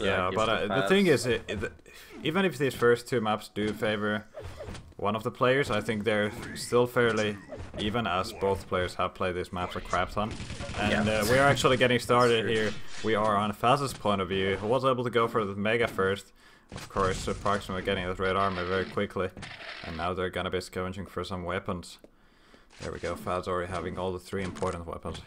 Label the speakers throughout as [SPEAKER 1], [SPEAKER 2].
[SPEAKER 1] Yeah, but uh, the thing is, it, it, even if these first two maps do favor one of the players, I think they're still fairly even as both players have played these maps a crap ton. And yeah. uh, we're actually getting started here. We are on Faz's point of view, who was able to go for the Mega first. Of course, approximately getting that red armor very quickly. And now they're gonna be scavenging for some weapons. There we go, Faz already having all the three important weapons.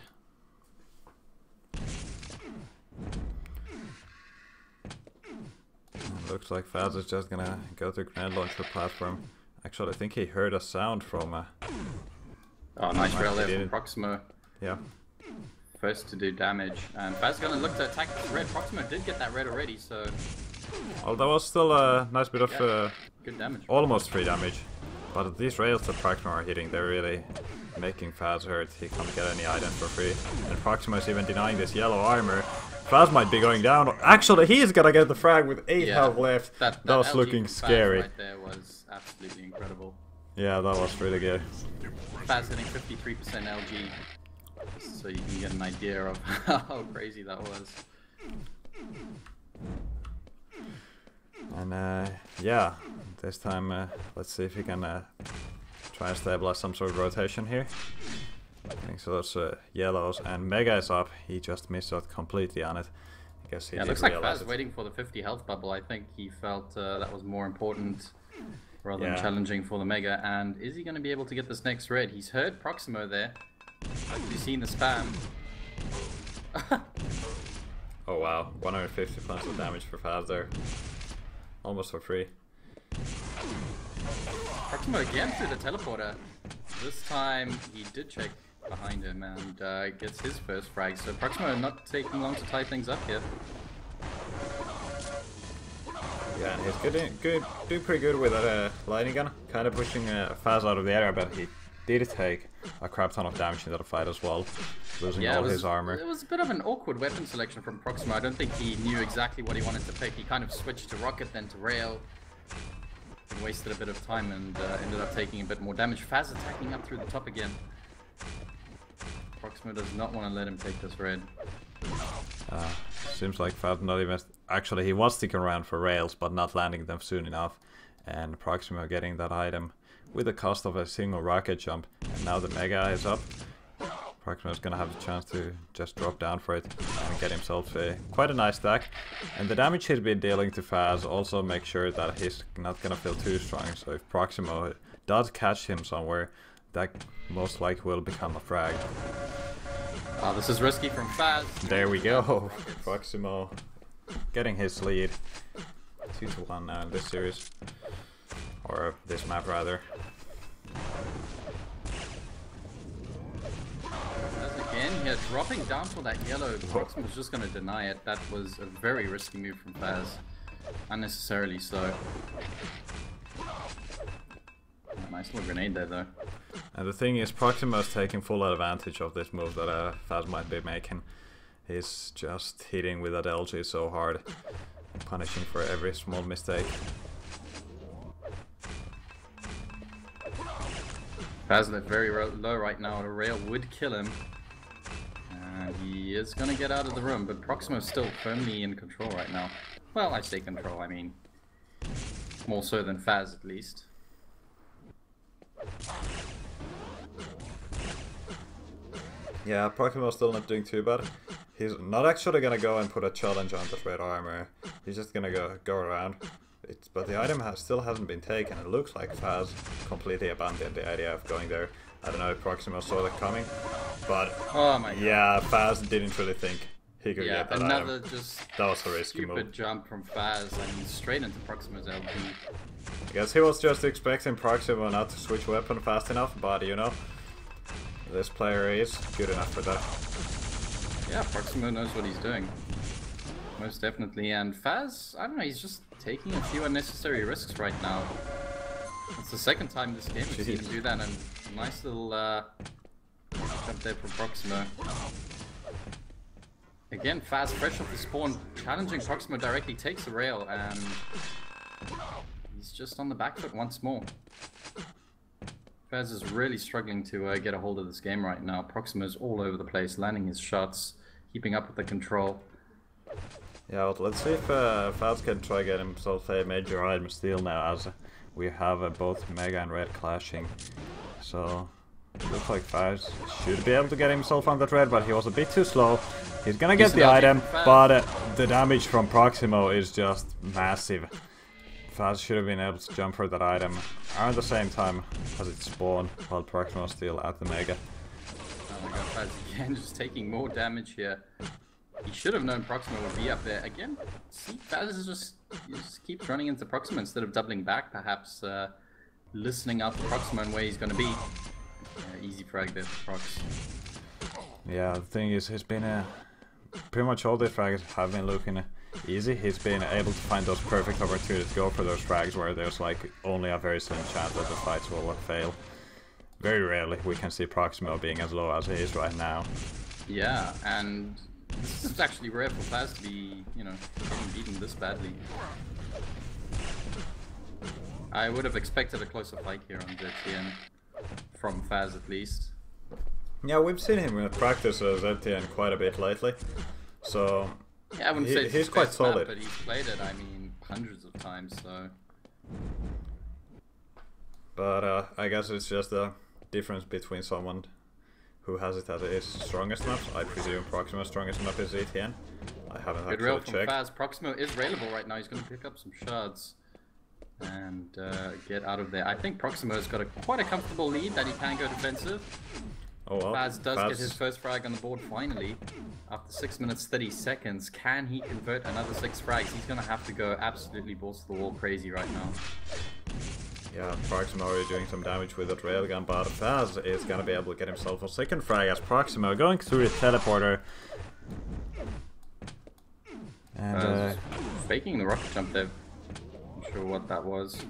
[SPEAKER 1] Looks like Faz is just gonna go to grenade launcher platform. Actually, I think he heard a sound from. Uh,
[SPEAKER 2] oh, nice rail there from Proximo.
[SPEAKER 1] Yeah.
[SPEAKER 2] First to do damage, and Faz gonna look to attack red. Proximo did get that red already, so.
[SPEAKER 1] Well, that was still a nice bit of.
[SPEAKER 2] Yeah, uh, good damage.
[SPEAKER 1] Almost free damage. But these rails that Proximo are hitting, they're really making Faz hurt. He can't get any items for free. And Proximo is even denying this yellow armor. Faz might be going down. Actually, he is gonna get the frag with 8 yeah, health left. That, that, that was LG looking scary.
[SPEAKER 2] right there was absolutely incredible.
[SPEAKER 1] Yeah, that was really good.
[SPEAKER 2] Faz hitting 53% LG. So you can get an idea of how crazy that was.
[SPEAKER 1] And uh, yeah, this time uh, let's see if we can uh, try and stabilize some sort of rotation here. I think so those uh, yellows and Mega is up. He just missed out completely on it. I guess he
[SPEAKER 2] yeah, looks like Faz waiting for the 50 health bubble. I think he felt uh, that was more important rather yeah. than challenging for the Mega. And is he going to be able to get this next red? He's heard Proximo there. Have You've seen the spam.
[SPEAKER 1] oh wow, 150 points of damage for Faz there. Almost for free.
[SPEAKER 2] Proximo again through the teleporter. This time he did check behind him and uh, gets his first frag. So Proximo not taking long to tie things up here.
[SPEAKER 1] Yeah, he's good, good, doing pretty good with that uh, lightning gun. Kind of pushing uh, Faz out of the area, but he did take a crap ton of damage in that fight as well, losing yeah, all
[SPEAKER 2] was,
[SPEAKER 1] his armor.
[SPEAKER 2] It was a bit of an awkward weapon selection from Proximo. I don't think he knew exactly what he wanted to pick. He kind of switched to rocket, then to rail, and wasted a bit of time and uh, ended up taking a bit more damage. Faz attacking up through the top again. Proximo does not want to let him take this red.
[SPEAKER 1] Uh, seems like Faz not even... Actually, he was sticking around for rails, but not landing them soon enough. And Proximo getting that item with the cost of a single rocket jump. And now the Mega is up. Proximo is going to have the chance to just drop down for it and get himself a, quite a nice stack. And the damage he's been dealing to Faz also makes sure that he's not going to feel too strong. So if Proximo does catch him somewhere, that most likely will become a frag.
[SPEAKER 2] Oh, this is risky from Faz.
[SPEAKER 1] There we go. Proximo getting his lead. 2 to 1 now in this series. Or this map rather.
[SPEAKER 2] again here, dropping down for that yellow. Proximo was just going to deny it. That was a very risky move from Faz. Unnecessarily so. Nice little grenade there though.
[SPEAKER 1] And the thing is, Proximo is taking full advantage of this move that uh, Faz might be making. He's just hitting with that LG so hard, punishing for every small mistake.
[SPEAKER 2] Fazlet very low right now. A rail would kill him. And he is going to get out of the room, but Proximo is still firmly in control right now. Well, I say control, I mean more so than Faz at least.
[SPEAKER 1] Yeah, Proximo's still not doing too bad. He's not actually gonna go and put a challenge on the red armor. He's just gonna go go around. It's, but the item has, still hasn't been taken. It looks like Faz completely abandoned the idea of going there. I don't know if Proximo saw that coming, but
[SPEAKER 2] oh my God.
[SPEAKER 1] yeah, Faz didn't really think he could
[SPEAKER 2] yeah,
[SPEAKER 1] get that
[SPEAKER 2] another
[SPEAKER 1] item.
[SPEAKER 2] just
[SPEAKER 1] that was a risky
[SPEAKER 2] stupid
[SPEAKER 1] move.
[SPEAKER 2] jump from Faz and straight into Proxima's LP.
[SPEAKER 1] I guess he was just expecting Proxima not to switch weapon fast enough, but you know, this player is good enough for that.
[SPEAKER 2] Yeah, Proxima knows what he's doing. Most definitely, and Faz, I don't know, he's just taking a few unnecessary risks right now. It's the second time this game we've seen him do that, and nice little uh, jump there from Proximo. Again, Faz, fresh off the spawn, challenging Proxima directly, takes the rail, and he's just on the back foot once more. Faz is really struggling to uh, get a hold of this game right now. Proximo's all over the place, landing his shots, keeping up with the control.
[SPEAKER 1] Yeah, well, let's see if uh, Faz can try get himself a major item steal now, as we have uh, both Mega and Red clashing. So, looks like Faz should be able to get himself on that red, but he was a bit too slow. He's gonna get the item, but uh, the damage from Proximo is just massive. Faz should have been able to jump for that item around the same time as it spawned, while Proximo was still at the Mega.
[SPEAKER 2] Oh my god, Faz again just taking more damage here. He should have known Proximo would be up there. Again, see, Faz is just, just keeps running into Proximo instead of doubling back, perhaps uh, listening out for Proximo and where he's going to be. Yeah, easy frag there for Prox.
[SPEAKER 1] Yeah, the thing is, he's been uh, pretty much all the frags have been looking easy. He's been able to find those perfect opportunities to go for those frags where there's like only a very slim chance that the fights will fail. Very rarely we can see Proximo being as low as he is right now.
[SPEAKER 2] Yeah, and this is actually rare for Faz to be, you know, getting beaten this badly. I would have expected a closer fight here on ZTN, from Faz at least.
[SPEAKER 1] Yeah, we've seen him practice as ZTN quite a bit lately, so
[SPEAKER 2] yeah, I wouldn't
[SPEAKER 1] he,
[SPEAKER 2] say
[SPEAKER 1] he's quite solid.
[SPEAKER 2] Map, but he's played it, I mean, hundreds of times, so...
[SPEAKER 1] But uh, I guess it's just a difference between someone who has it as his strongest map. I presume Proximo's strongest map is ZTN. I haven't
[SPEAKER 2] Good
[SPEAKER 1] actually
[SPEAKER 2] rail from
[SPEAKER 1] checked.
[SPEAKER 2] Faz. Proximo is railable right now. He's going to pick up some shards and uh, get out of there. I think Proximo's got a quite a comfortable lead that he can go defensive.
[SPEAKER 1] Oh well.
[SPEAKER 2] Faz does
[SPEAKER 1] Faz-
[SPEAKER 2] get his first frag on the board finally. After 6 minutes 30 seconds, can he convert another 6 frags? He's going to have to go absolutely balls to the wall crazy right now.
[SPEAKER 1] Yeah, Proximo already doing some damage with that railgun, but Faz is gonna be able to get himself a second frag as Proximo going through the teleporter. And uh,
[SPEAKER 2] faking the rocket jump there. Sure what that was.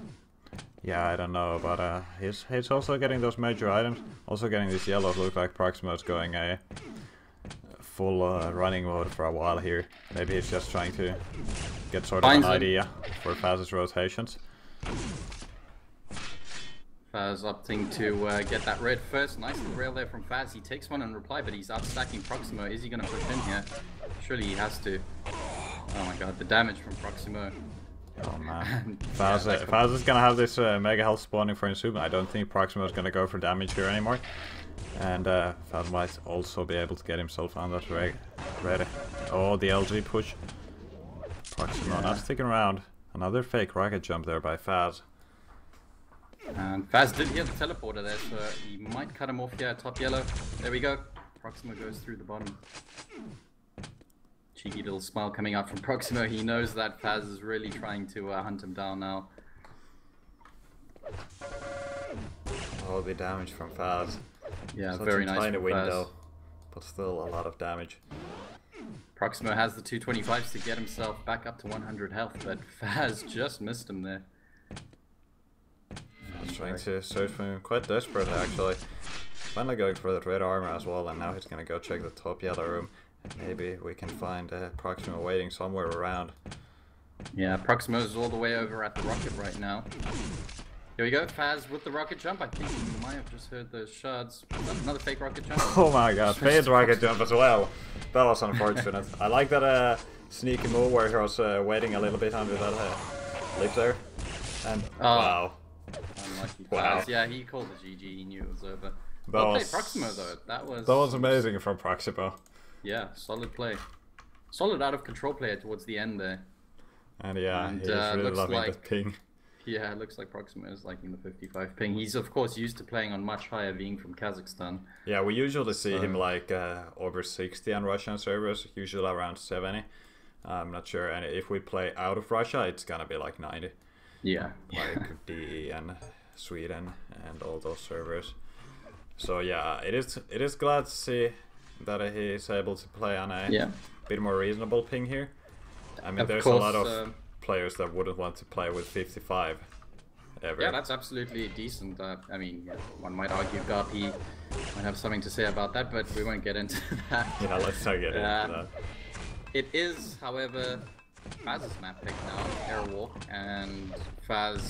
[SPEAKER 1] yeah, I don't know, but uh, he's he's also getting those major items. Also getting these yellows. Look like Proximo's going a full uh, running mode for a while here. Maybe he's just trying to get sort of an
[SPEAKER 2] him.
[SPEAKER 1] idea for Faz's rotations.
[SPEAKER 2] Faz opting to uh, get that red first. Nice little rail there from Faz. He takes one in reply, but he's outstacking Proximo. Is he going to push in here? Surely he has to. Oh my god, the damage from Proximo.
[SPEAKER 1] Oh man.
[SPEAKER 2] Yeah,
[SPEAKER 1] Faz,
[SPEAKER 2] that
[SPEAKER 1] uh,
[SPEAKER 2] com-
[SPEAKER 1] Faz is gonna have this uh, mega health spawning for Insuma. I don't think Proxima is gonna go for damage here anymore. And uh, Faz might also be able to get himself on that reg ready. Oh, the LG push. Proxima
[SPEAKER 2] Yeah.
[SPEAKER 1] not sticking around. Another fake rocket jump there by Faz.
[SPEAKER 2] And Faz did hear the teleporter there, so he might cut him off here, top yellow. There we go. Proxima goes through the bottom. Cheeky little smile coming out from Proximo. He knows that Faz is really trying to uh, hunt him down now.
[SPEAKER 1] Oh, the damage from Faz.
[SPEAKER 2] Yeah,
[SPEAKER 1] Such
[SPEAKER 2] very
[SPEAKER 1] a
[SPEAKER 2] nice
[SPEAKER 1] tiny window,
[SPEAKER 2] Faz.
[SPEAKER 1] but still a lot of damage.
[SPEAKER 2] Proximo has the 225s to get himself back up to 100 health, but Faz just missed him there.
[SPEAKER 1] I was trying to search for him. Quite desperate actually. Finally going for that red armor as well, and now he's gonna go check the top yellow room. Maybe we can find uh, Proximo waiting somewhere around.
[SPEAKER 2] Yeah, Proximo's all the way over at the rocket right now. Here we go, Faz with the rocket jump. I think you might have just heard the shards. Another fake rocket jump.
[SPEAKER 1] Oh my god, fade rocket jump as well. That was unfortunate. I like that uh, sneaky move where he was uh, waiting a little bit under that uh, lip there. And
[SPEAKER 2] Oh.
[SPEAKER 1] wow.
[SPEAKER 2] Unlucky
[SPEAKER 1] Wow.
[SPEAKER 2] Faz. Yeah, he called the GG. He knew it was over.
[SPEAKER 1] That
[SPEAKER 2] well played,
[SPEAKER 1] was-
[SPEAKER 2] Proximo though. That was
[SPEAKER 1] That was amazing from Proximo.
[SPEAKER 2] Yeah, solid play. Solid out of control player towards the end there.
[SPEAKER 1] And yeah,
[SPEAKER 2] And,
[SPEAKER 1] he's
[SPEAKER 2] uh,
[SPEAKER 1] really
[SPEAKER 2] looks
[SPEAKER 1] loving
[SPEAKER 2] like-
[SPEAKER 1] the ping.
[SPEAKER 2] Yeah, it looks like Proxima is liking the 55 ping. He's of course used to playing on much higher being from Kazakhstan.
[SPEAKER 1] Yeah, we usually see him like uh, over 60 on Russian servers, usually around 70. I'm not sure, and if we play out of Russia, it's gonna be like 90.
[SPEAKER 2] Yeah.
[SPEAKER 1] like DE and Sweden and all those servers. So yeah, it is it is glad to see that he is able to play on a
[SPEAKER 2] yeah.
[SPEAKER 1] bit more reasonable ping here. I mean,
[SPEAKER 2] Of
[SPEAKER 1] there's
[SPEAKER 2] course,
[SPEAKER 1] a lot of
[SPEAKER 2] um,
[SPEAKER 1] players that wouldn't want to play with 55 ever.
[SPEAKER 2] Yeah, that's absolutely decent. Uh, I mean, one might argue Garpi might have something to say about that, but we won't get into that.
[SPEAKER 1] Yeah, let's not get
[SPEAKER 2] Uh,
[SPEAKER 1] into that.
[SPEAKER 2] It is, however, Faz's map pick now, Airwalk, and Faz,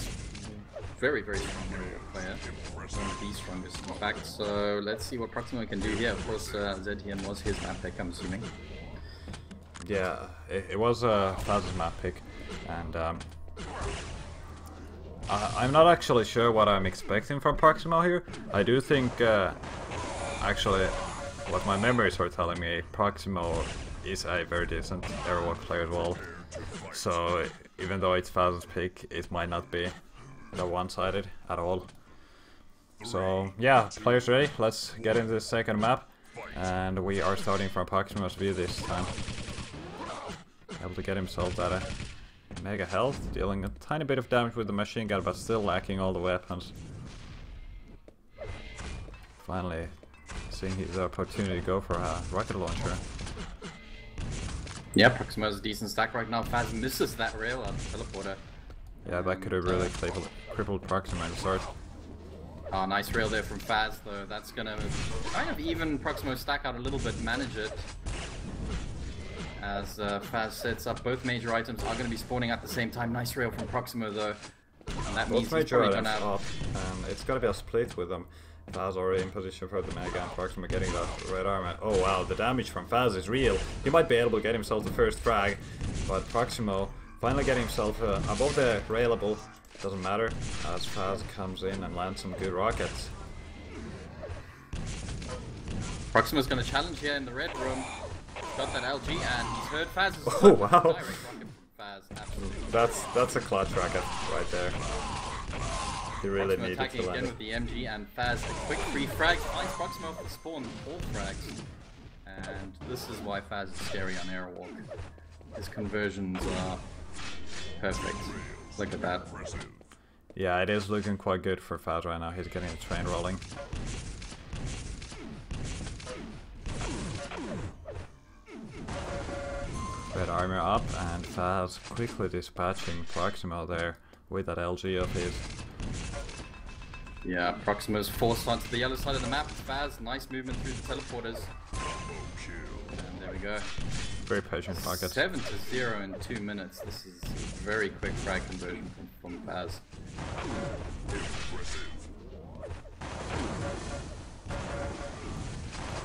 [SPEAKER 2] very, very strong Airwalk player. One of the strongest, in fact. So let's see what Proximo can do here. Of course, uh, ZTN was his map pick, I'm assuming.
[SPEAKER 1] Yeah, it, it was a Faz's map pick, and um, I, am not actually sure what I'm expecting from Proximo here. I do think, uh, actually, what my memories are telling me, Proximo is a very decent Airwalk player as well. So even though it's Faz's pick, it might not be the one-sided at all. So yeah, players ready. Let's get into the second map. And we are starting from Proximo's view this time. Able to get himself that uh, mega health, dealing a tiny bit of damage with the machine gun, but still lacking all the weapons. Finally, seeing his opportunity to go for a rocket launcher.
[SPEAKER 2] Yeah, Proximo has a decent stack right now. Faz misses that rail on teleporter.
[SPEAKER 1] Yeah, that could have really crippled, crippled Proximo in the start.
[SPEAKER 2] Oh, nice rail there from Faz, though. That's gonna kind of even Proximo stack out a little bit, manage it. As uh, Faz sets up, both major items are gonna be spawning at the same time. Nice rail from Proximo, though. And that
[SPEAKER 1] both means major items gonna have... up. Um, it's gotta be a split with them. Faz already in position for the Mega and Proximo getting that red armor. Oh wow, the damage from Faz is real. He might be able to get himself the first frag, but Proximo finally getting himself uh, above the railable doesn't matter as Faz comes in and lands some good rockets.
[SPEAKER 2] Proximo's gonna challenge here in the red room. Got that LG and he's heard Faz.
[SPEAKER 1] Oh wow! Faz, that's that's a clutch rocket right there. He really Proximo needed
[SPEAKER 2] attacking
[SPEAKER 1] to
[SPEAKER 2] again with the MG and Faz a quick free frag finds Proximo for the spawn all frags. And this is why Faz is scary on Airwalk. His conversions are perfect. Look at that.
[SPEAKER 1] Yeah, it is looking quite good for Faz right now. He's getting the train rolling. Red armor up and Faz quickly dispatching Proximo there with that LG of his.
[SPEAKER 2] Yeah, Proximo's forced onto the other side of the map. Faz, nice movement through the teleporters. And there we go.
[SPEAKER 1] Very patient pocket.
[SPEAKER 2] 7 to 0 in 2 minutes. This is very quick frag conversion from, from Faz.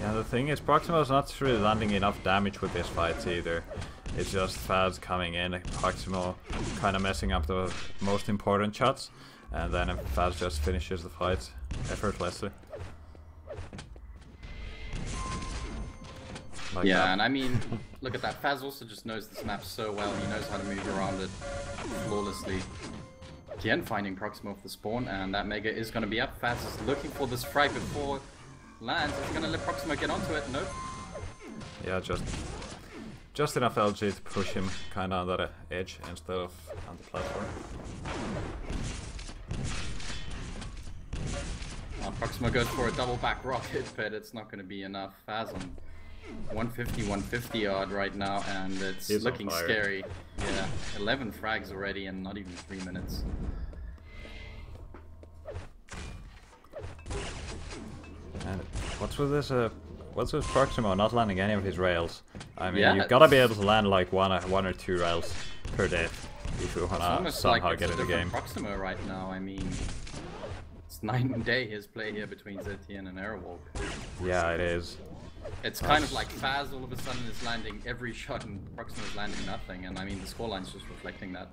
[SPEAKER 1] Yeah, the thing is, Proximo's not really landing enough damage with this fight either. It's just Faz coming in, Proximo kind of messing up the most important shots, and then Faz just finishes the fight effortlessly.
[SPEAKER 2] Like yeah, that. and I mean, look at that. Faz also just knows this map so well. He knows how to move around it flawlessly. Again, finding Proximo of the spawn, and that Mega is going to be up. Faz is looking for this frag before lands. Is going to let Proximo get onto it? Nope.
[SPEAKER 1] Yeah, just just enough LG to push him kind of on that edge instead of on the platform.
[SPEAKER 2] Proximo goes for a double back rocket, but it's not going to be enough. Phasm on 150, 150 odd right now, and it's He's looking scary. Yeah, 11 frags already in not even 3 minutes.
[SPEAKER 1] And what's with this, uh, what's with Proximo not landing any of his rails? I mean, yeah, you've got to be able to land like one, or, one or two rails per day if you want to somehow
[SPEAKER 2] like
[SPEAKER 1] get in the game.
[SPEAKER 2] Proximo right now, I mean, night and day his play here between ZTN and Airwalk.
[SPEAKER 1] Yeah, it is.
[SPEAKER 2] It's kind of like Faz all of a sudden is landing every shot and Proximo is landing nothing, and I mean the scoreline's just reflecting that.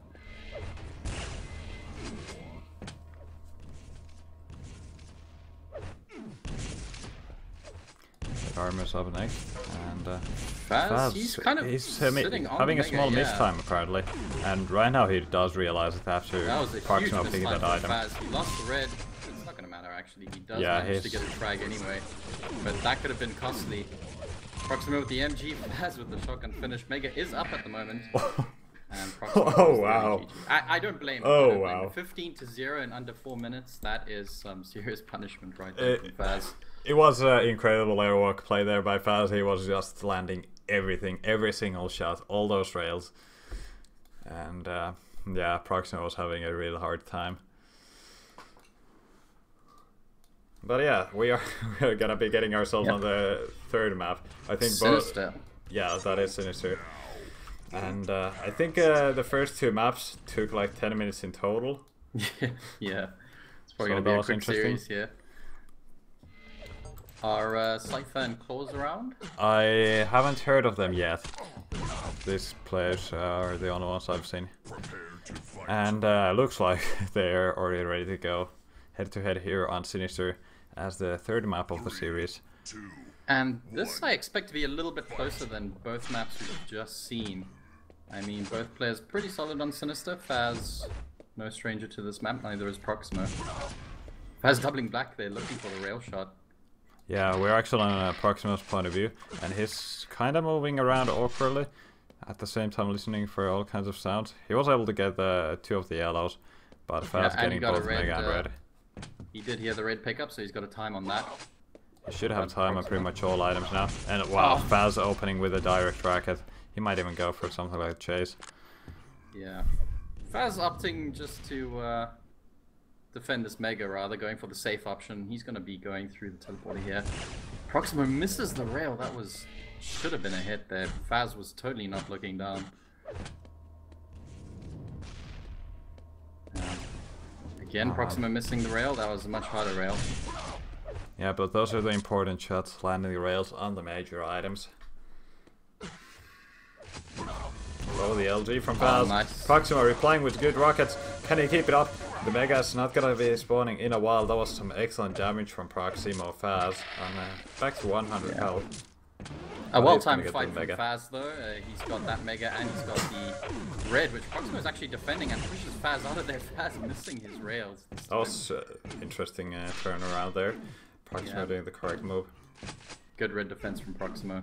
[SPEAKER 1] Armor's up next, and uh,
[SPEAKER 2] Faz, Faz he's kind of he's sitting
[SPEAKER 1] having
[SPEAKER 2] a
[SPEAKER 1] small
[SPEAKER 2] yeah.
[SPEAKER 1] miss time apparently, and right now he does realize that after Proximo picking that item.
[SPEAKER 2] Faz. He lost the red, actually. He does yeah, manage to get a frag anyway. But that could have been costly. Proximo with the MG, Faz with the shotgun finish. Mega is up at the moment.
[SPEAKER 1] oh wow!
[SPEAKER 2] I, I don't blame. Him.
[SPEAKER 1] Oh
[SPEAKER 2] him.
[SPEAKER 1] wow!
[SPEAKER 2] 15 to zero in under four minutes. That is some serious punishment right there it, from Faz.
[SPEAKER 1] It was an incredible airwalk play there by Faz. He was just landing everything, every single shot, all those rails, and uh, yeah, Proximo was having a real hard time. But yeah, we are we are gonna be getting ourselves yep. on the third map. I think
[SPEAKER 2] Sinister.
[SPEAKER 1] both. Yeah, that is sinister. And uh, I think uh, the first two maps took like ten minutes in total.
[SPEAKER 2] yeah, it's probably so gonna be a quick series. Yeah. Are uh, Cypher and Claws around?
[SPEAKER 1] I haven't heard of them yet. these players are the only ones I've seen. And uh, looks like they're already ready to go head to head here on Sinister as the third map of the series.
[SPEAKER 2] And this I expect to be a little bit closer than both maps we've just seen. I mean, both players pretty solid on Sinister. Faz, no stranger to this map, neither is Proximo. Faz doubling black there, looking for the rail shot.
[SPEAKER 1] Yeah, we're actually on a Proximo's point of view, and he's kind of moving around awkwardly, at the same time listening for all kinds of sounds. He was able to get the two of the yellows, but Faz yeah, getting both red, Mega and uh, red.
[SPEAKER 2] He did hear the red pickup, so he's got a time on that.
[SPEAKER 1] He should have time on pretty much all items now. And wow, oh. Faz opening with a direct racket. He might even go for something like chase.
[SPEAKER 2] Yeah. Faz opting just to uh, defend this Mega rather, going for the safe option. He's going to be going through the teleporter here. Proximo misses the rail. That was should have been a hit there. Faz was totally not looking down. Again. Proximo missing the rail. That was a much harder rail.
[SPEAKER 1] Yeah, but those are the important shots, landing the rails on the major items. Oh, the LG from Faz. Oh, nice. Proximo replying with good rockets. Can he keep it up? The Mega is not gonna be spawning in a while. That was some excellent damage from Proximo Faz. And uh, back to 100 yeah. health.
[SPEAKER 2] A well-timed fight from Faz though. Uh, he's got that Mega and he's got the red, which Proximo is actually defending and pushes Faz out of there. Faz missing his rails.
[SPEAKER 1] That was uh, interesting uh, turnaround there. Proximo yeah. doing the correct move.
[SPEAKER 2] Good red defense from Proximo.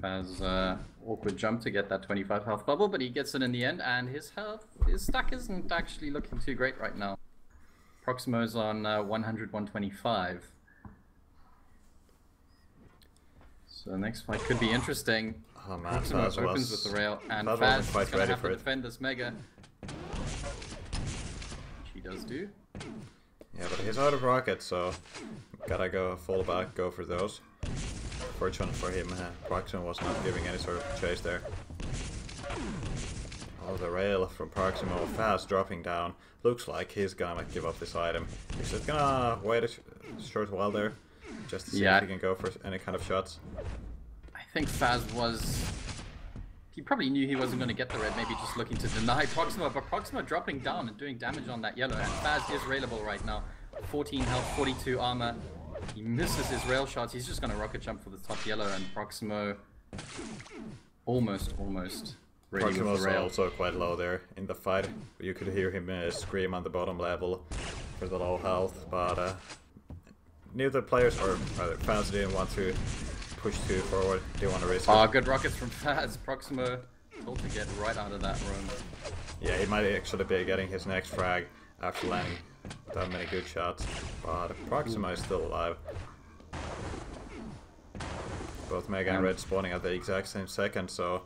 [SPEAKER 2] Faz uh, awkward jump to get that 25 health bubble, but he gets it in the end, and his health, his stack isn't actually looking too great right now. Proximo's on uh, 100, 125. So the next fight could be interesting.
[SPEAKER 1] Oh man,
[SPEAKER 2] Proximo Faz opens was, with the rail, and Faz, Faz is going to have to defend this Mega. She does do.
[SPEAKER 1] Yeah, but he's out of rockets, so gotta go full back, go for those. Fortunate for him, uh, Proximo was not giving any sort of chase there. Oh, the rail from Proximo fast dropping down. Looks like he's gonna give up this item. He's just gonna wait a sh short while there, just to see yeah. if he can go for any kind of shots.
[SPEAKER 2] I think Faz was... He probably knew he wasn't going to get the red, maybe just looking to deny Proximo, but Proximo dropping down and doing damage on that yellow, and Faz is railable right now. 14 health, 42 armor, he misses his rail shots. He's just going to rocket jump for the top yellow and Proximo almost, almost
[SPEAKER 1] ready Proximo's with the rail. also quite low there in the fight. You could hear him uh, scream on the bottom level for the low health, but uh, neither players or rather fans didn't want to push too forward. They want to risk
[SPEAKER 2] Oh, good rockets from Faz. Proxima told to get right out of that room.
[SPEAKER 1] Yeah, he might actually be getting his next frag after landing that many good shots, but Proxima is still alive. Both Mega and Red spawning at the exact same second, so...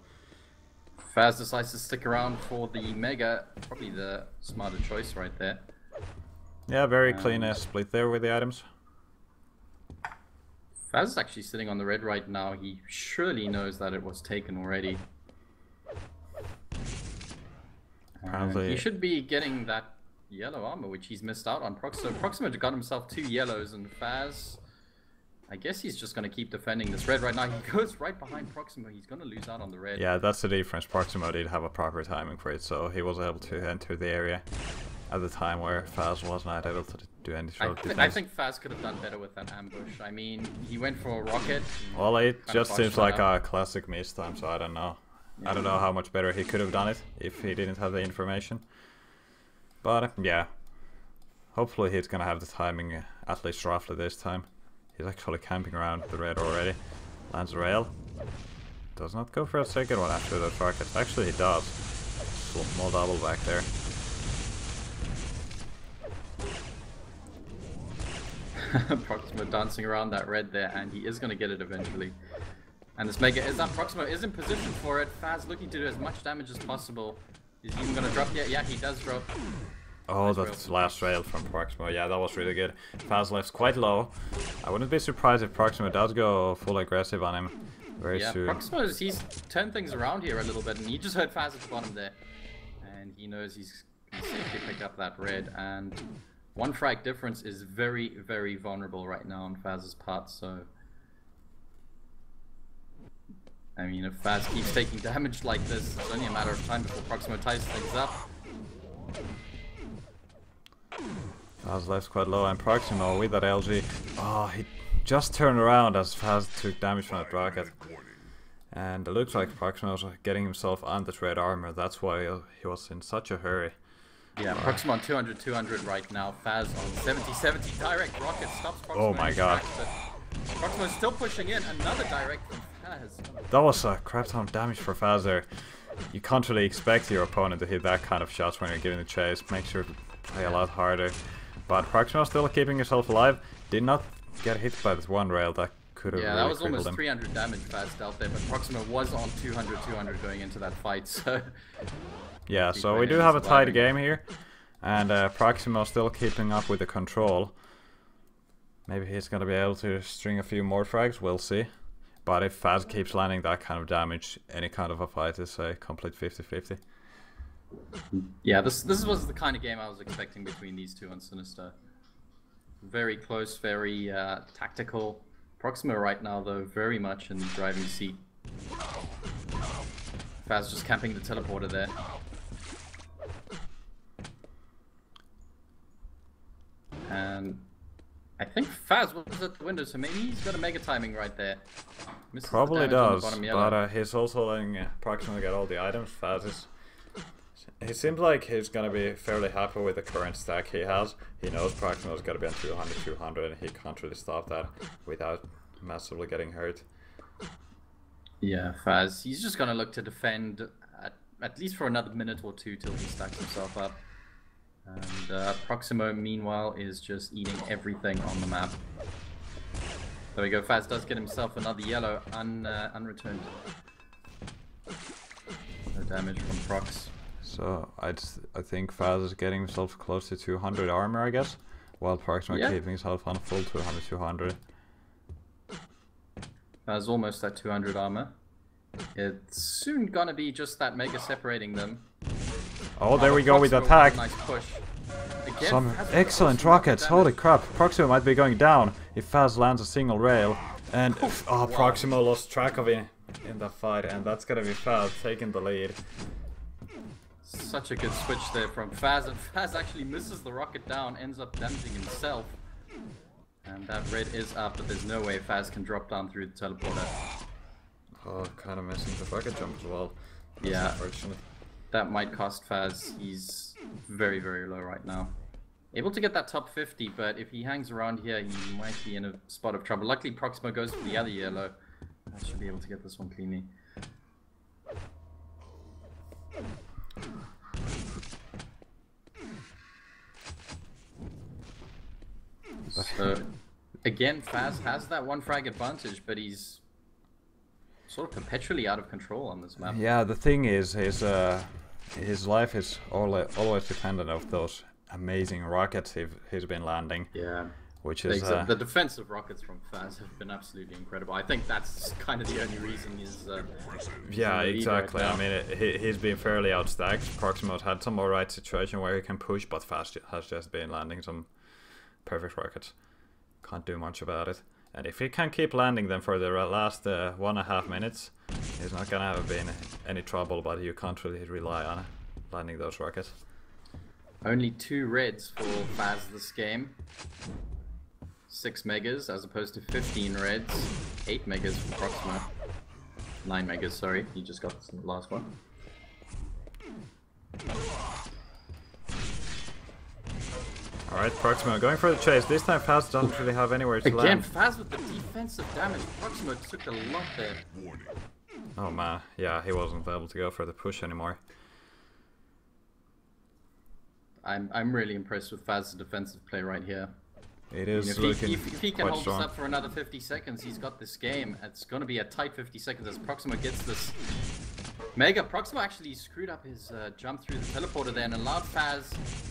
[SPEAKER 2] Faz decides to stick around for the Mega, probably the smarter choice right there.
[SPEAKER 1] Yeah, very um, clean uh, split there with the items.
[SPEAKER 2] Faz is actually sitting on the red right now. He surely knows that it was taken already. Apparently. he should be getting that yellow armor, which he's missed out on. Proximo, Proximo got himself two yellows, and Faz, I guess he's just going to keep defending this red right now. He goes right behind Proxima. He's going to lose out on the red.
[SPEAKER 1] Yeah, that's the difference. Proxima did have a proper timing for it, so he was able to enter the area at the time where Faz was not able to do any sort of defense.
[SPEAKER 2] I think Faz could have done better with that ambush. I mean, he went for a rocket.
[SPEAKER 1] Well, it just seems like a classic miss time, so I don't know. Yeah. I don't know how much better he could have done it if he didn't have the information. But uh, yeah, hopefully he's gonna have the timing uh, at least roughly this time. He's actually camping around the red already. Lands a rail. Does not go for a second one after the rocket. Actually he does. Small double back there.
[SPEAKER 2] Proximo dancing around that red there, and he is going to get it eventually. And this Mega is that Proxima is in position for it. Faz looking to do as much damage as possible. Is he even going to drop yet? Yeah, he does drop.
[SPEAKER 1] Oh, nice that's rail. last rail from Proxima. Yeah, that was really good. Faz left's quite low. I wouldn't be surprised if Proxima does go full aggressive on him very
[SPEAKER 2] yeah,
[SPEAKER 1] soon.
[SPEAKER 2] Proximo, is, he's turned things around here a little bit, and he just heard Faz at the bottom there. And he knows he's can safely pick up that red, and one frag difference is very, very vulnerable right now on Faz's part, so... I mean, if Faz keeps taking damage like this, it's only a matter of time before Proximo ties things up.
[SPEAKER 1] Faz left quite low, and Proximo with that LG. Oh, ah, he just turned around as Faz took damage from that rocket. And it looks like Proximo's getting himself on this red armor, that's why he was in such a hurry.
[SPEAKER 2] Yeah, Proximo on 200, 200 right now. Faz on 70, 70. Direct rocket stops Proximo.
[SPEAKER 1] Oh my god.
[SPEAKER 2] Proximo's still pushing in. Another direct from Faz.
[SPEAKER 1] that was a crap ton of damage for Faz there. You can't really expect your opponent to hit that kind of shots when you're giving the chase. Make sure to play a lot harder. But Proximo still keeping himself alive. Did not get hit by this one rail. That could have
[SPEAKER 2] Yeah,
[SPEAKER 1] really
[SPEAKER 2] that was almost
[SPEAKER 1] him.
[SPEAKER 2] 300 damage Faz dealt there. But Proxima was on 200, 200 going into that fight. So
[SPEAKER 1] yeah, so we do have a tight game here. And uh, Proximo still keeping up with the control. Maybe he's going to be able to string a few more frags. We'll see. But if Faz keeps landing that kind of damage, any kind of a fight is a complete 50-50.
[SPEAKER 2] Yeah, this this was the kind of game I was expecting between these two on Sinister. Very close, very uh, tactical. Proximo right now, though, very much in the driving seat. Faz just camping the teleporter there. And I think Faz was at the window, so maybe he's got a mega timing right there.
[SPEAKER 1] Misses Probably the does, but uh, he's also letting uh, get all the items. Faz is... He seems like he's going to be fairly happy with the current stack he has. He knows Proximo's got to be on 200, 200, and he can't really stop that without massively getting hurt.
[SPEAKER 2] Yeah, Faz. He's just going to look to defend at, at least for another minute or two till he stacks himself up. And uh, Proximo, meanwhile, is just eating everything on the map. There we go. Faz does get himself another yellow un, uh, unreturned. No damage from Prox.
[SPEAKER 1] So I'd I think Faz is getting himself close to 200 armor, I guess, while Proximo yeah. keeping himself on full 200 200.
[SPEAKER 2] Faz almost at 200 armor. It's soon gonna be just that mega separating them.
[SPEAKER 1] Oh, there we go with the attack. Nice push. Again, Some excellent rockets. Holy crap. Proximo might be going down if Faz lands a single rail. And oh, wow. Proximo lost track of him in that fight, and that's gonna be Faz taking the lead.
[SPEAKER 2] Such a good switch there from Faz, and Faz actually misses the rocket down, ends up damaging himself. And that red is up, but there's no way Faz can drop down through the teleporter.
[SPEAKER 1] Oh, kind of missing the rocket jump as well. That's
[SPEAKER 2] yeah. Unfortunate that might cost Faz. He's very, very low right now. Able to get that top 50, but if he hangs around here, he might be in a spot of trouble. Luckily, Proxima goes for the other yellow. I should be able to get this one cleanly. So, again, Faz has that one frag advantage, but he's sort of perpetually out of control on this map.
[SPEAKER 1] Yeah, the thing is, is uh, his life is always always dependent of those amazing rockets he's been landing.
[SPEAKER 2] Yeah.
[SPEAKER 1] Which is
[SPEAKER 2] uh, the defensive rockets from Faz have been absolutely incredible. I think that's kind of the only reason he's. Uh,
[SPEAKER 1] yeah, exactly. Right I mean, it, he, he's been fairly outstacked. Proximo's had some alright situation where he can push, but Faz has just been landing some perfect rockets. Can't do much about it. And if he can keep landing them for the last uh, one and a half minutes, he's not gonna have been any trouble, but you can't really rely on landing those rockets.
[SPEAKER 2] Only two reds for Faz this game. Six megas as opposed to 15 reds. Eight megas for Proxima. Nine megas, sorry. You just got the last one.
[SPEAKER 1] Alright, Proximo going for the chase. This time Faz doesn't really have anywhere to
[SPEAKER 2] Again,
[SPEAKER 1] land.
[SPEAKER 2] Again, Faz with the defensive damage. Proximo took a lot there.
[SPEAKER 1] Oh man, yeah, he wasn't able to go for the push anymore.
[SPEAKER 2] I'm I'm really impressed with Faz's defensive play right here.
[SPEAKER 1] It is
[SPEAKER 2] if,
[SPEAKER 1] looking
[SPEAKER 2] he, if, if he can hold
[SPEAKER 1] strong.
[SPEAKER 2] this up for another 50 seconds, he's got this game. It's going to be a tight 50 seconds as Proximo gets this. Mega Proxima actually screwed up his uh, jump through the teleporter there and allowed Faz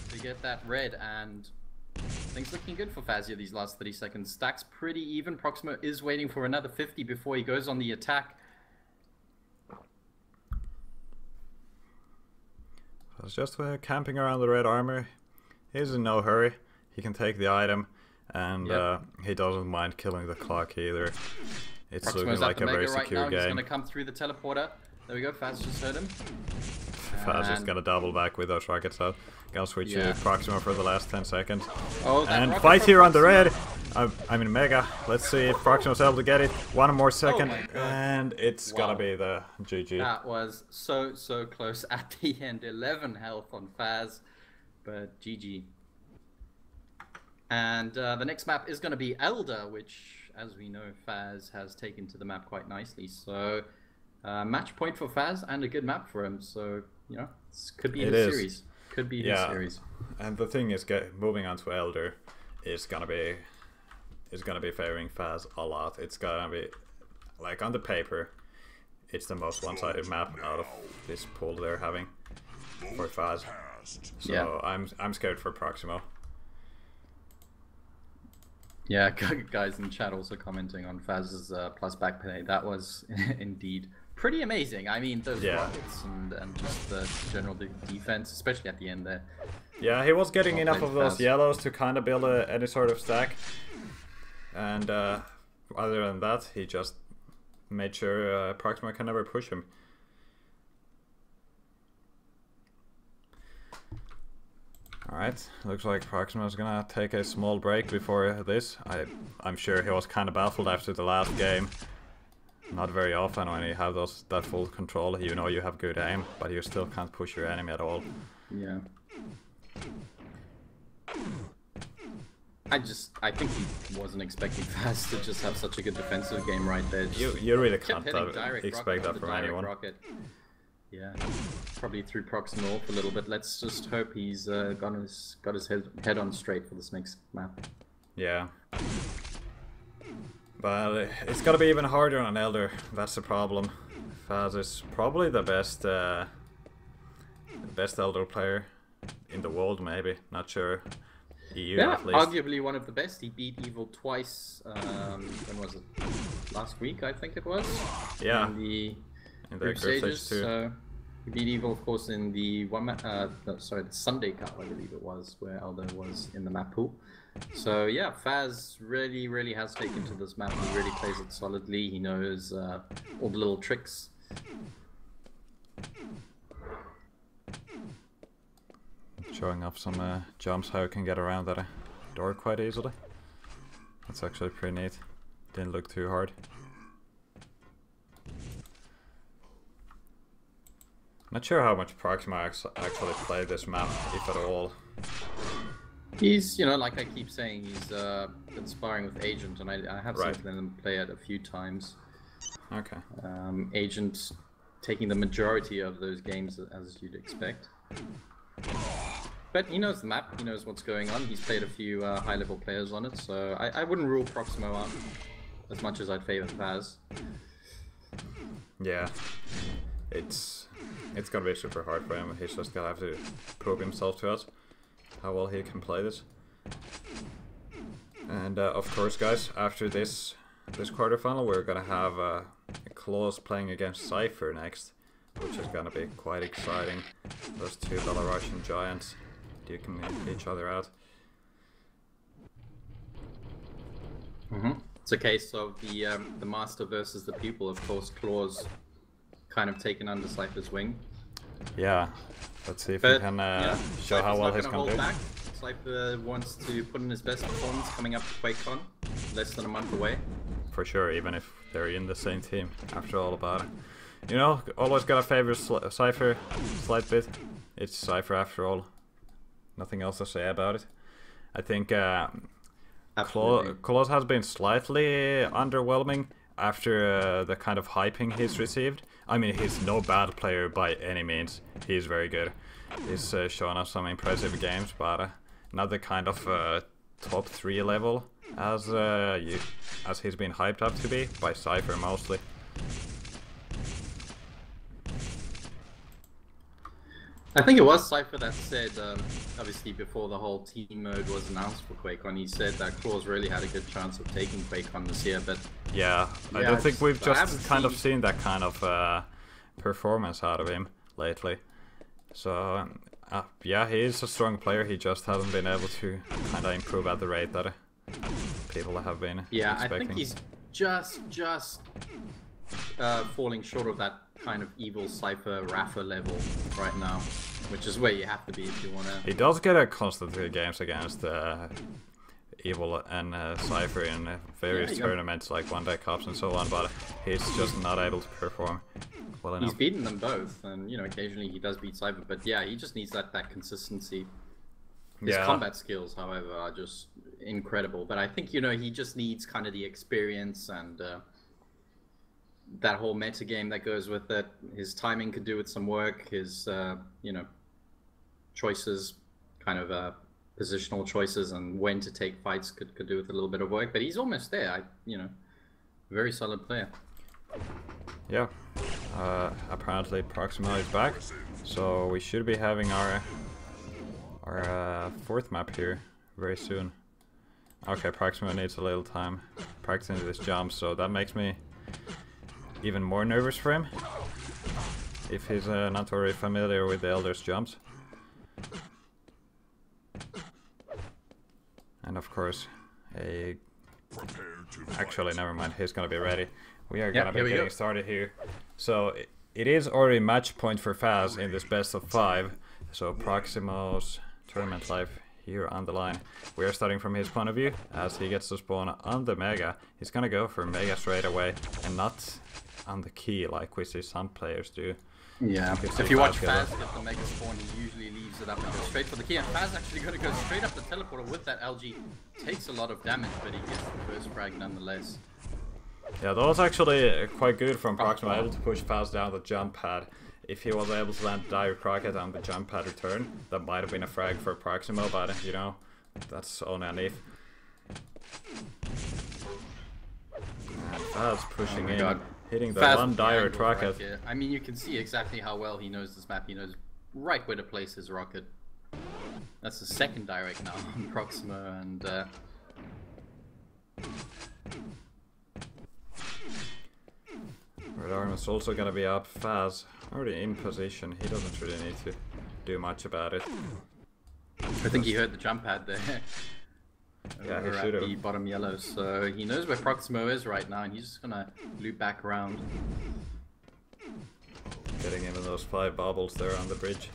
[SPEAKER 2] to get that red and things looking good for Fazia these last 30 seconds. Stacks pretty even. Proxima is waiting for another 50 before he goes on the attack.
[SPEAKER 1] It's just uh, camping around the red armor. He's in no hurry. He can take the item and yep. uh, he doesn't mind killing the clock either. It's
[SPEAKER 2] Proximo's
[SPEAKER 1] looking like a very
[SPEAKER 2] right
[SPEAKER 1] secure
[SPEAKER 2] now. He's
[SPEAKER 1] game.
[SPEAKER 2] gonna come through the teleporter. There we go. Faz just heard him.
[SPEAKER 1] Faz is
[SPEAKER 2] And-
[SPEAKER 1] gonna double back with those rockets out. Gonna switch
[SPEAKER 2] Yeah.
[SPEAKER 1] to Proxima for the last 10 seconds.
[SPEAKER 2] Oh,
[SPEAKER 1] And fight here on the red. I, I mean Mega. Let's see if Proxima's able to get it. One more second,
[SPEAKER 2] Oh
[SPEAKER 1] and it's gonna be the GG.
[SPEAKER 2] That was so so close at the end. 11 health on Faz, but GG. And uh, the next map is going to be Elder, which, as we know, Faz has taken to the map quite nicely. So, uh, match point for Faz and a good map for him. So, you know, this could be
[SPEAKER 1] It is.
[SPEAKER 2] series. Could be
[SPEAKER 1] Yeah.
[SPEAKER 2] series.
[SPEAKER 1] And the thing is, get, moving on to Elder is gonna be is gonna be favoring Faz a lot. It's gonna be like on the paper, it's the most one-sided map out of this pool they're having for Faz. So
[SPEAKER 2] Yeah.
[SPEAKER 1] I'm I'm scared for Proximo.
[SPEAKER 2] Yeah, guys in chat also commenting on Faz's uh, plus back play. That was indeed pretty amazing. I mean, those
[SPEAKER 1] Yeah.
[SPEAKER 2] rockets and, and just the general de- defense, especially at the end there.
[SPEAKER 1] Yeah, he was getting enough of those
[SPEAKER 2] Faz.
[SPEAKER 1] yellows to kind of build a, any sort of stack. And uh, other than that, he just made sure uh, Proxima can never push him. Alright, looks like Proxima's gonna take a small break before this. I, I'm sure he was kind of baffled after the last game. Not very often when you have those that full control, you know you have good aim, but you still can't push your enemy at all.
[SPEAKER 2] Yeah. I just, I think he wasn't expecting Fast to just have such a good defensive game right there. Just
[SPEAKER 1] You, you really can't uh, expect that from anyone.
[SPEAKER 2] Rocket. Yeah, probably threw Proxima off a little bit. Let's just hope he's uh, got his got his head head on straight for this next map.
[SPEAKER 1] Yeah. But it's gotta be even harder on Elder. That's the problem. Faz is probably the best, uh, best Elder player in the world, maybe. Not sure. EU
[SPEAKER 2] Yeah, arguably one of the best. He beat Evil twice. Um, when was it? Last week, I think it was.
[SPEAKER 1] Yeah,
[SPEAKER 2] In the
[SPEAKER 1] in the
[SPEAKER 2] group
[SPEAKER 1] group
[SPEAKER 2] stages.
[SPEAKER 1] too.
[SPEAKER 2] So he beat Evil, of course, in the one. Uh, no, sorry, the Sunday Cup, I believe it was, where Elder was in the map pool. So yeah, Faz really, really has taken to this map. He really plays it solidly. He knows uh, all the little tricks.
[SPEAKER 1] Showing off some uh, jumps how you can get around that uh, door quite easily. That's actually pretty neat. Didn't look too hard. Not sure how much Proxima actually played this map, if at all.
[SPEAKER 2] He's, you know, like I keep saying, he's uh, been sparring with Agent, and I, I have
[SPEAKER 1] Right.
[SPEAKER 2] seen him play it a few times.
[SPEAKER 1] Okay.
[SPEAKER 2] Um, Agent taking the majority of those games as you'd expect. But he knows the map, he knows what's going on. He's played a few uh, high level players on it, so I, I wouldn't rule Proximo out as much as I'd favor Faz.
[SPEAKER 1] Yeah. It's it's gonna be super hard for him. He's just gonna have to prove himself to us how well he can play this. And uh, of course, guys, after this this quarterfinal, we're gonna have uh, Claws playing against Cypher next, which is gonna be quite exciting. Those two Belarusian giants duking each other out.
[SPEAKER 2] Mm-hmm. It's a case of the um, the master versus the pupil. Of course, Claws kind of taken under Cypher's wing.
[SPEAKER 1] Yeah. Let's see if
[SPEAKER 2] But
[SPEAKER 1] we can uh,
[SPEAKER 2] yeah,
[SPEAKER 1] show how well he's
[SPEAKER 2] gonna hold
[SPEAKER 1] do.
[SPEAKER 2] back. Cypher wants to put in his best performance coming up to QuakeCon, less than a month away.
[SPEAKER 1] for sure, even if they're in the same team. After all about it, you know, always gotta favor Sli- Cypher slight bit. It's Cypher after all. Nothing else to say about it. I think uh. Clo- has been slightly underwhelming after uh, the kind of hyping he's received. I mean, he's no bad player by any means. He's very good. He's uh, shown us some impressive games, but uh, not the kind of uh, top three level as uh, you, as he's been hyped up to be by Cypher mostly.
[SPEAKER 2] I think it was Cypher that said, um, obviously before the whole team mode was announced for QuakeCon, he said that Claws really had a good chance of taking QuakeCon this year, but
[SPEAKER 1] Yeah, I don't
[SPEAKER 2] I
[SPEAKER 1] think
[SPEAKER 2] just-
[SPEAKER 1] we've just kind of
[SPEAKER 2] seen-
[SPEAKER 1] seen that kind of uh, performance out of him lately. So uh, yeah, he is a strong player. He just hasn't been able to kind of improve at the rate that people have been
[SPEAKER 2] yeah,
[SPEAKER 1] expecting.
[SPEAKER 2] I think he's just, just uh, falling short of that kind of evil Cypher Rapha level right now, which is where you have to be if you want to.
[SPEAKER 1] He does get a constant games against uh, Evil and uh, Cypher in various
[SPEAKER 2] Yeah,
[SPEAKER 1] tournaments like One Day Cups and so on, but he's just not able to perform well enough.
[SPEAKER 2] He's beaten them both, and you know occasionally he does beat Cypher, but yeah, he just needs that that consistency. His
[SPEAKER 1] Yeah.
[SPEAKER 2] combat skills, however, are just incredible. But I think you know he just needs kind of the experience and uh, that whole meta game that goes with it. His timing could do with some work. His uh, you know choices, kind of uh, positional choices, and when to take fights could could do with a little bit of work. But he's almost there. I you know very solid player.
[SPEAKER 1] Yeah. Uh, apparently Proximo is back, so we should be having our our uh, fourth map here very soon. Okay, Proximo needs a little time practicing this jump, so that makes me even more nervous for him. If he's uh, not already familiar with the Elder's jumps. And of course, a Actually, never mind. He's gonna be ready. We are gonna be getting
[SPEAKER 2] go.
[SPEAKER 1] started here. So it is already match point for Faz in this best of five. So Proximo's tournament life here on the line. We are starting from his point of view as he gets to spawn on the Mega. He's gonna go for Mega straight away and not on the key like we see some players do.
[SPEAKER 2] Yeah,
[SPEAKER 1] Gives
[SPEAKER 2] if
[SPEAKER 1] you
[SPEAKER 2] you watch
[SPEAKER 1] five
[SPEAKER 2] Faz
[SPEAKER 1] killer.
[SPEAKER 2] get the Mega Spawn, he usually leaves it up and goes straight for the key. And Faz actually going to go straight up the teleporter with that LG. Takes a lot of damage, but he gets the first frag nonetheless.
[SPEAKER 1] Yeah, that was actually uh, quite good from Proximo, able to push Faz down the jump pad. If he was able to land Direct Rocket on the jump pad return, that might have been a frag for Proximo, but you know, that's only an if. And Faz pushing
[SPEAKER 2] Oh my
[SPEAKER 1] in,
[SPEAKER 2] God.
[SPEAKER 1] Hitting the one
[SPEAKER 2] the
[SPEAKER 1] Direct
[SPEAKER 2] right I mean, you can see exactly how well he knows this map. He knows right where to place his rocket. That's the second direct now on Proximo, and uh,
[SPEAKER 1] Red Armor's also gonna be up. Faz already in position, he doesn't really need to do much about it.
[SPEAKER 2] I think he heard the jump pad there.
[SPEAKER 1] Yeah, should
[SPEAKER 2] at the bottom yellow, so he knows where Proximo is right now, and he's just gonna loop back around.
[SPEAKER 1] Getting even those five bobbles there on the bridge.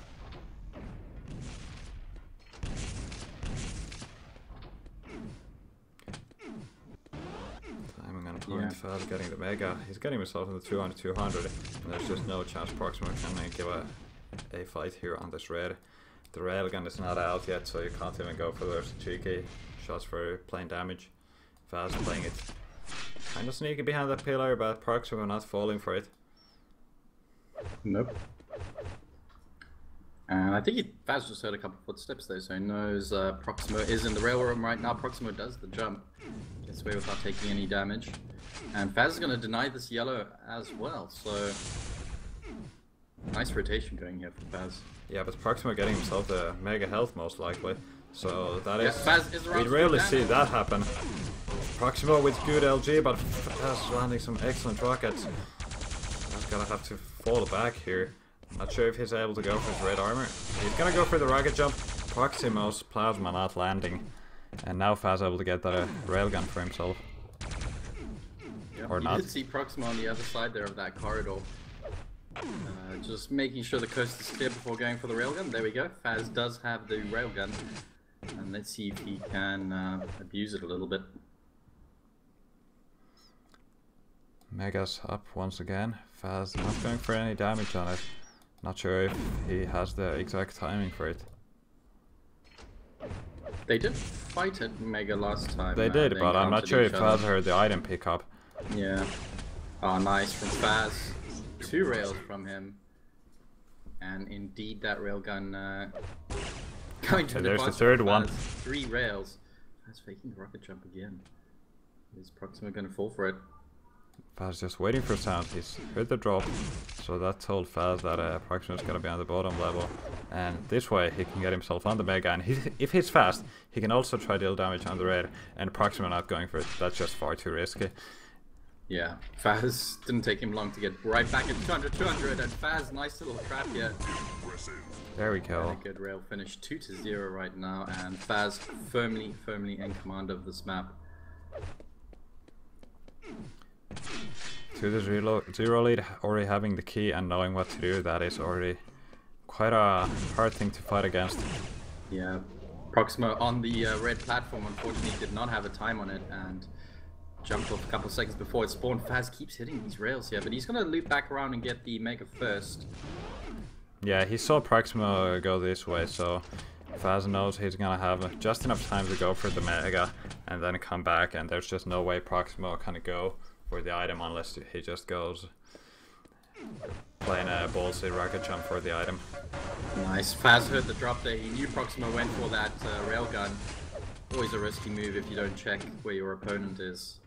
[SPEAKER 1] I'm gonna point
[SPEAKER 2] Yeah.
[SPEAKER 1] Getting the mega. He's getting himself in the 200 200, and there's just no chance Proximo can give a, a fight here on this red. The railgun is not out yet, so you can't even go for those cheeky shots for plain damage. Faz playing it kind of sneaky behind the pillar, but Proximo not falling for it.
[SPEAKER 2] Nope. And I think he Faz just heard a couple footsteps there, so he knows uh, Proximo is in the rail room right now. Proximo does the jump, gets away without taking any damage. And Faz is going to deny this yellow as well, so nice rotation going here for Faz.
[SPEAKER 1] Yeah, but Proximo getting himself the mega health most likely. So that is...
[SPEAKER 2] Yeah,
[SPEAKER 1] is.
[SPEAKER 2] Faz is around
[SPEAKER 1] we rarely see that happen. Proximo with good LG, but Faz landing some excellent rockets. Faz gonna have to fall back here. Not sure if he's able to go for his red armor. He's gonna go for the rocket jump. Proximo's plasma not landing. And now Faz able to get that uh, railgun for himself. Or
[SPEAKER 2] you
[SPEAKER 1] not.
[SPEAKER 2] did see Proximo on the other side there of that corridor. Uh, just making sure the coast is clear before going for the railgun. There we go. Faz does have the railgun. And let's see if he can uh, abuse it a little bit.
[SPEAKER 1] Megas up once again. Faz not going for any damage on it. Not sure if he has the exact timing for it.
[SPEAKER 2] They did fight at Mega last time.
[SPEAKER 1] They
[SPEAKER 2] uh,
[SPEAKER 1] did, but I'm not sure if. Faz heard the item pickup.
[SPEAKER 2] Yeah. Oh, nice from Faz. Two rails from him. And indeed, that railgun uh, going to the
[SPEAKER 1] there's the third one.
[SPEAKER 2] Three rails. Faz faking the rocket jump again. Is Proximo going to fall for it?
[SPEAKER 1] Faz just waiting for sound. He's heard the drop, so that told Faz that uh, Proximo's gonna be on the bottom level, and this way he can get himself on the mega. And he, if he's fast, he can also try deal damage on the red. And Proximo not going for it. That's just far too risky.
[SPEAKER 2] Yeah, Faz didn't take him long to get right back at 200 200, and Faz, nice little trap here.
[SPEAKER 1] There we
[SPEAKER 2] And
[SPEAKER 1] go.
[SPEAKER 2] a good rail finish, 2 to 0 right now, and Faz firmly, firmly in command of this map.
[SPEAKER 1] To the zero, zero lead, already having the key and knowing what to do, that is already quite a hard thing to fight against.
[SPEAKER 2] Yeah, Proximo on the uh, red platform unfortunately did not have a time on it and jumped off a couple seconds before it spawned. Faz keeps hitting these rails here, but he's gonna loop back around and get the Mega first.
[SPEAKER 1] Yeah, he saw Proximo go this way, so Faz knows he's gonna have just enough time to go for the Mega and then come back, and there's just no way Proximo can go for the item unless he just goes playing a ballsy rocket jump for the item.
[SPEAKER 2] Nice. Faz heard the drop there. He knew Proximo went for that uh, railgun. Always a risky move if you don't check where your opponent is.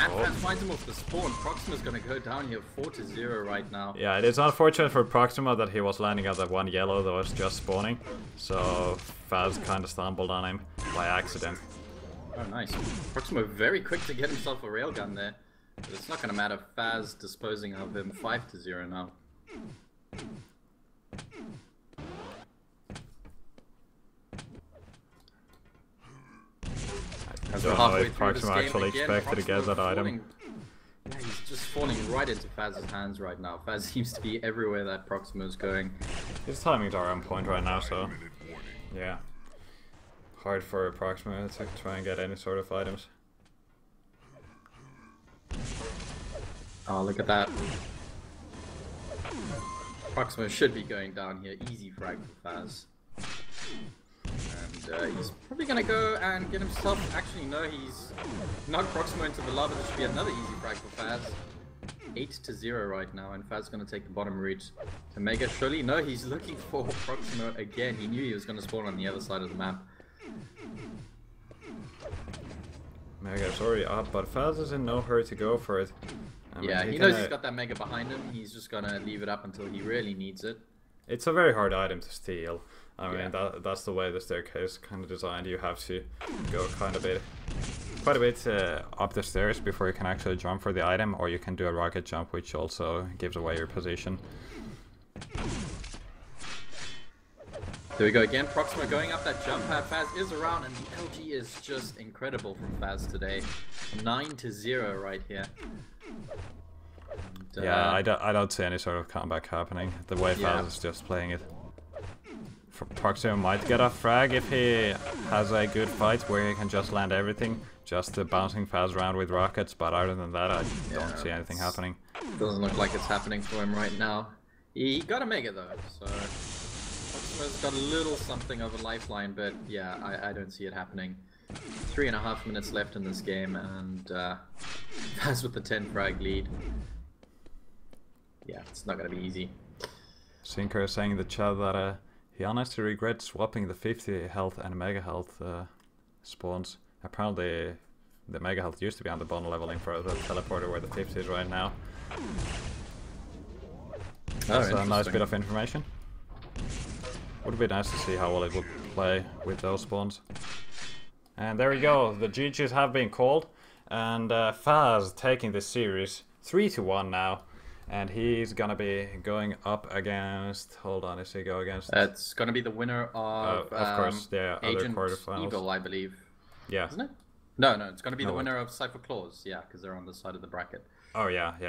[SPEAKER 1] Oh.
[SPEAKER 2] Faz finds him off the spawn. Proximo's gonna go down here 4 to 0 right now.
[SPEAKER 1] Yeah, it is unfortunate for Proximo that he was landing at that one yellow that was just spawning, so Faz kind of stumbled on him by accident.
[SPEAKER 2] Oh, nice. Proximo very quick to get himself a railgun there. But it's not gonna matter. Faz disposing of him 5 to 0 now. As
[SPEAKER 1] don't
[SPEAKER 2] we're
[SPEAKER 1] know
[SPEAKER 2] halfway
[SPEAKER 1] if
[SPEAKER 2] through this
[SPEAKER 1] Proximo
[SPEAKER 2] game
[SPEAKER 1] actually
[SPEAKER 2] again,
[SPEAKER 1] expected to get
[SPEAKER 2] Proximo
[SPEAKER 1] that item.
[SPEAKER 2] Yeah, he's just falling right into Faz's hands right now. Faz seems to be everywhere that Proximo is going.
[SPEAKER 1] His timings are on point right now, so yeah. Hard for Proximo to try and get any sort of items.
[SPEAKER 2] Oh, look at that. Proximo should be going down here. Easy frag for Faz. And uh, he's probably gonna go and get himself. Actually, no, he's not Proximo into the lava. This should be another easy frag for Faz. 8 to 0 right now, and Faz is gonna take the bottom route to Mega. Surely, no, he's looking for Proximo again. He knew he was gonna spawn on the other side of the map.
[SPEAKER 1] Mega's already up, but Faz is in no hurry to go for it. I mean,
[SPEAKER 2] yeah, he,
[SPEAKER 1] can,
[SPEAKER 2] knows
[SPEAKER 1] uh,
[SPEAKER 2] he's got that Mega behind him. He's just gonna leave it up until he really needs it.
[SPEAKER 1] It's a very hard item to steal. I mean,
[SPEAKER 2] Yeah.
[SPEAKER 1] that, that's the way the staircase kind of designed. You have to go kind of bit, quite a bit uh, up the stairs before you can actually jump for the item, or you can do a rocket jump, which also gives away your position.
[SPEAKER 2] There we go again. Proximo going up that jump pad. Faz is around, and the LG is just incredible from Faz today. 9 to 0 right here. And,
[SPEAKER 1] Yeah,
[SPEAKER 2] uh,
[SPEAKER 1] I don't, I don't see any sort of comeback happening. The way Faz
[SPEAKER 2] Yeah.
[SPEAKER 1] is just playing it. Proximo might get a frag if he has a good fight where he can just land everything, just uh, bouncing Faz around with rockets, but other than that, I
[SPEAKER 2] Yeah,
[SPEAKER 1] don't see anything happening.
[SPEAKER 2] Doesn't look like it's happening for him right now. He got a Mega though, so Proximo's got a little something of a lifeline, but yeah, I, I don't see it happening. Three and a half minutes left in this game, and uh, Faz with the 10 frag lead. Yeah, it's not gonna be easy.
[SPEAKER 1] Sinker is saying in the chat that uh, he honestly regrets swapping the 50 health and mega health uh, spawns. Apparently, the mega health used to be on the bottom leveling for the teleporter where the 50 is right now. That's a nice bit of information. Would be nice to see how well it would play with those spawns. And there we go, the GGs have been called, and uh, Faz taking this series 3 to 1 now. And he's gonna be going up against. Hold on, is he go against?
[SPEAKER 2] It's gonna be the winner of,
[SPEAKER 1] Uh, of course,
[SPEAKER 2] um,
[SPEAKER 1] the other
[SPEAKER 2] Agent
[SPEAKER 1] quarterfinals.
[SPEAKER 2] Evil, I believe,
[SPEAKER 1] yeah.
[SPEAKER 2] isn't it? No, no, it's gonna be
[SPEAKER 1] No,
[SPEAKER 2] the winner of Cypher Claws, yeah, because they're on the side of the bracket.
[SPEAKER 1] Oh yeah, yeah.